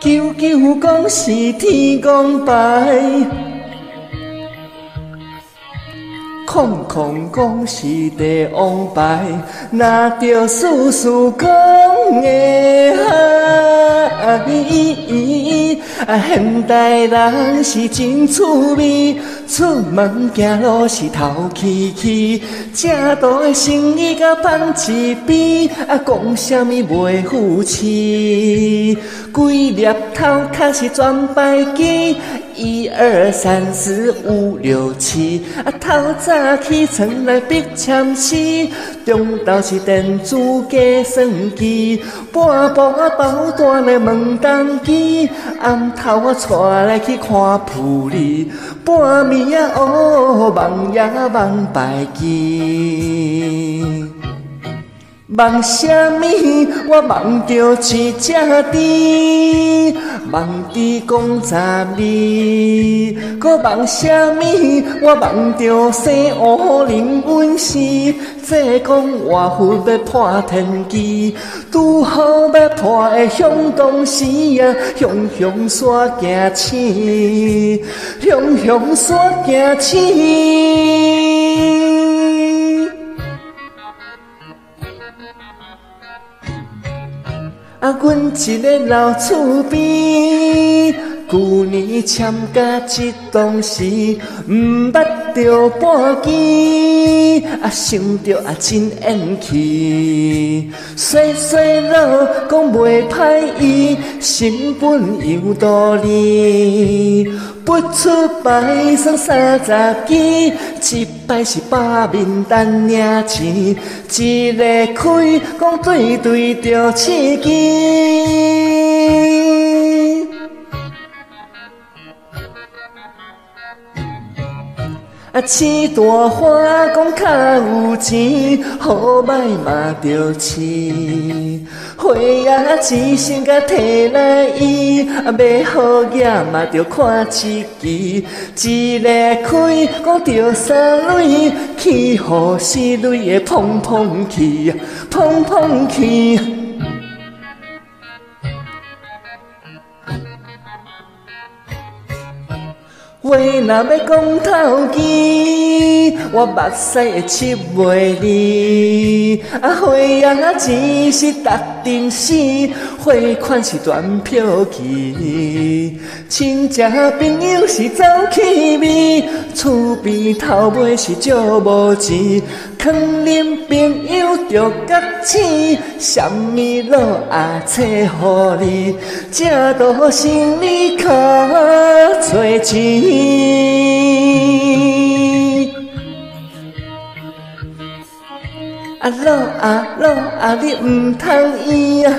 求求讲是天公拜，空空讲是地王伯，那着事事讲的嗨。啊，现代人是真趣味，出门行路是头气气，正道的生意甲放一边，啊，讲什么袂负气？规粒头壳是全白机，一二三四五六七，啊，透早起床来笔签诗，中昼是电子计算机，半晡包单来问东机，暗头啊带来去看妇女，半暝啊哦梦呀梦白鸡。梦什么？我梦着一只猪，梦猪讲十味。搁梦什么？我梦着生乌灵温氏，这讲外父要破天机，拄好要破的向东时啊，向向山行起，向向山行起。啊，阮一个老厝边，旧年签甲一当时，毋捌着半支，啊，想着啊真怨气。细细佬讲袂歹意，成本又多哩。不出牌算三十支，一摆是百面单领钱，一个开讲对对着刺激。啊，饲大花讲较有钱，好歹嘛着饲。花啊，钱先甲摕来伊，啊，要好叶嘛着看一支。一个开讲着三蕊，去互四蕊的碰碰去，碰碰去。话若要讲透支，我目屎会拭袂离。啊，花啊只是值阵死，花款是断票期。亲戚朋友是走气味，厝边头尾是借无钱。可能朋友着甲钱，什么路啊找互你？正道生理靠找钱。啊老啊老啊，你毋通伊啊！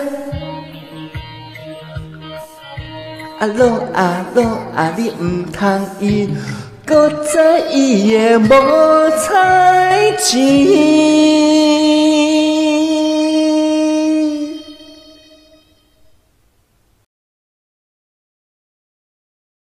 阿罗阿罗阿，你唔通伊，搁再伊的无彩钱。